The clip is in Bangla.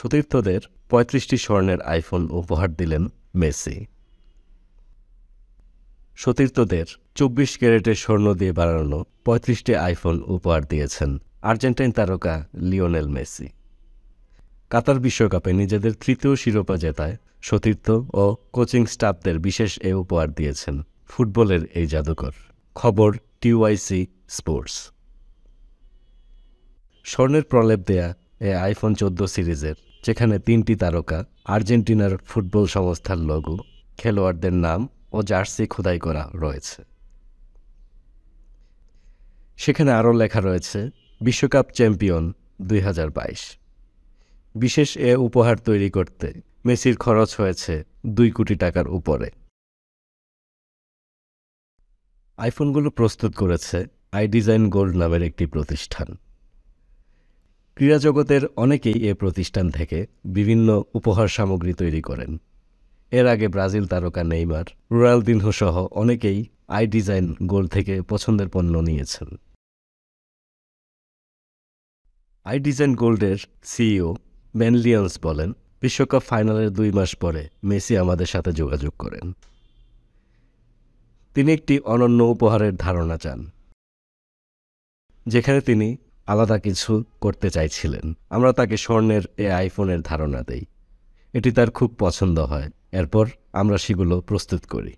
সতীর্থদের পঁয়ত্রিশটি স্বর্ণের আইফোন উপহার দিলেন মেসি। সতীর্থদের চব্বিশ ক্যারেটের স্বর্ণ দিয়ে বানানো পঁয়ত্রিশটি আইফোন উপহার দিয়েছেন আর্জেন্টাইন তারকা লিওনেল মেসি। কাতার বিশ্বকাপে নিজেদের তৃতীয় শিরোপা জেতায় সতীর্থ ও কোচিং স্টাফদের বিশেষ এ উপহার দিয়েছেন ফুটবলের এই জাদুকর। খবর টিওয়াইসি স্পোর্টস। স্বর্ণের প্রলেপ দেয়া এ আইফোন চোদ্দ সিরিজের, যেখানে তিনটি তারকা, আর্জেন্টিনার ফুটবল সংস্থার লঘু খেলোয়াড়দের নাম ও জার্সি খোদাই করা রয়েছে। সেখানে আরও লেখা রয়েছে, বিশ্বকাপ চ্যাম্পিয়ন দুই বিশেষ এ উপহার তৈরি করতে মেসির খরচ হয়েছে দুই কোটি টাকার উপরে। আইফোনগুলো প্রস্তুত করেছে আই ডিজাইন গোল্ড নামের একটি প্রতিষ্ঠান। ক্রীড়া জগতের অনেকেই এ প্রতিষ্ঠান থেকে বিভিন্ন উপহার সামগ্রী তৈরি করেন। এর আগে ব্রাজিল তারকা নেইমার রুরালদিনহো সহ অনেকেই আই ডিজাইন গোল্ড থেকে পছন্দের পণ্য নিয়েছেন। আই ডিজাইন গোল্ডের সিইও বেনলিয়ান্স বলেন, বিশ্বকাপ ফাইনালের দুই মাস পরে মেসি আমাদের সাথে যোগাযোগ করেন। তিনি একটি অনন্য উপহারের ধারণা চান, যেখানে তিনি আলাদা কিছু করতে চাইছিলেন। আমরা তাকে স্বর্ণের এ আইফোনের ধারণা দেই। এটি তার খুব পছন্দ হয়। এরপর আমরা সেগুলো প্রস্তুত করি।